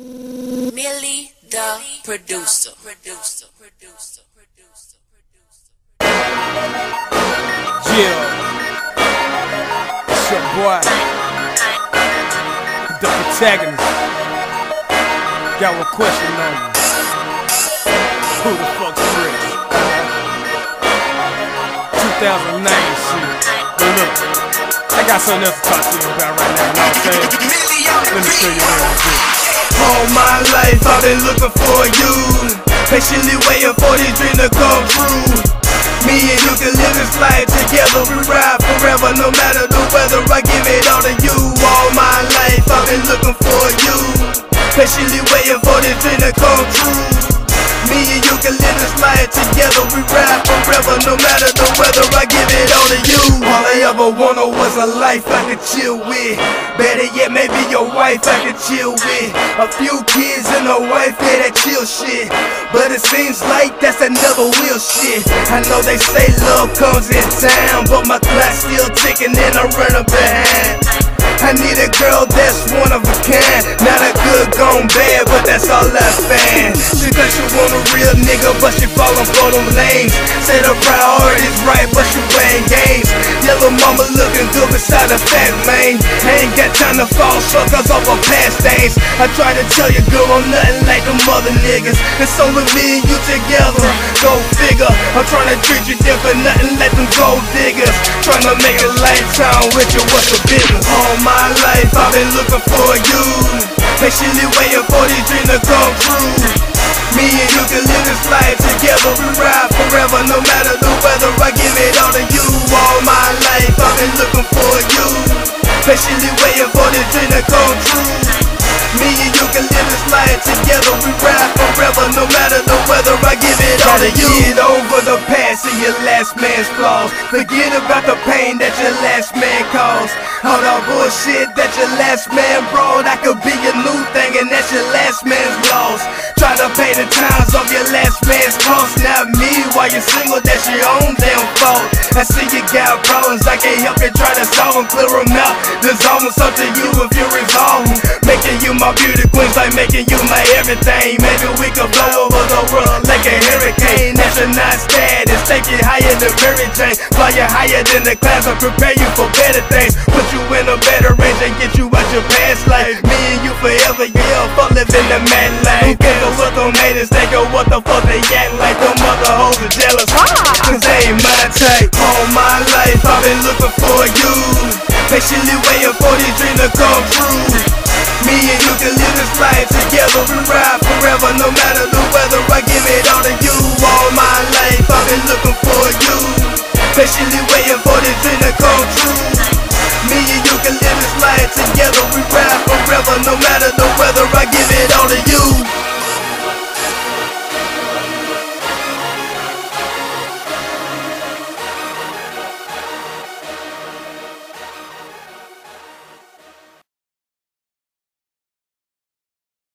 Millie the producer. Producer. Producer. Producer. Yeah. It's your boy. The protagonist. Got one question on you. Who the fuck's rich? 2009 shit. But look, I got something else to talk to you about right now, you know what I'm saying? Let me show you real quick. All my life I've been looking for you. Patiently waiting for this dream to come true. Me and you can live this life together. We ride forever no matter the weather. I give it all to you. All my life I've been looking for you. Patiently waiting for this dream to come true. Me and you can live this life together. We ride forever no matter the weather. I give ever wanted was a life I could chill with. Better yet maybe your wife I could chill with. A few kids and a wife, yeah that chill shit. But it seems like that's another real shit. I know they say love comes in town But my clock's still ticking and I'm running behind I need a girl that's one of a kind. Not a good gone bad, but that's all I fan. She thinks she want a real nigga, but she fallin' for them lanes. Say the priorities right, but she playing games. Yellow mama looking good beside a fat man. I ain't got time to fall suckers off of past things I try to tell you, girl, I'm nothing like them other niggas. It's only me and you together, go figure. I'm trying to treat you different, nothing like them gold diggers. Trying to make a lifetime with you, what's the business? All my life I've been looking for you. Patiently waiting for this dream to come true Me and you can live this life together. We ride forever no matter the weather. I give it all to you All my life. I've been looking for you. Patiently waiting for this dream to come true. Me and you can live this life together. We ride forever no matter the weather. I give it all to you. Get over the past and your last man's flaws. Forget about the pain that your last man caused. All the bullshit that your last man brought. I could be your new thing and that's your last man's loss Try to pay the times of your last man's cost. Not me, while you're single, that's your own damn fault I see you got problems, I can't help you try to solve them. Clear them out, dissolve them, up to you if you resolve them my beauty queens like making you my everything. Maybe we could blow over the world like a hurricane. Not status, take you higher than Mary Jane. Fly you higher than the clouds. And prepare you for better things. Put you in a better range and get you out your past life Me and you forever, yeah, fuck living the man life. Who cares what them haters think or what the fuck they act like? Them mother hoes are jealous, ah. cause they ain't my type. All my life I've been looking for you. Patiently waiting for this dream to come true this life together. We ride forever no matter the weather. I give it all to you All my life. I've been looking for you. Patiently waiting for this dream to come true. Me and you can live this life together. We ride forever no matter the weather. I give it all to you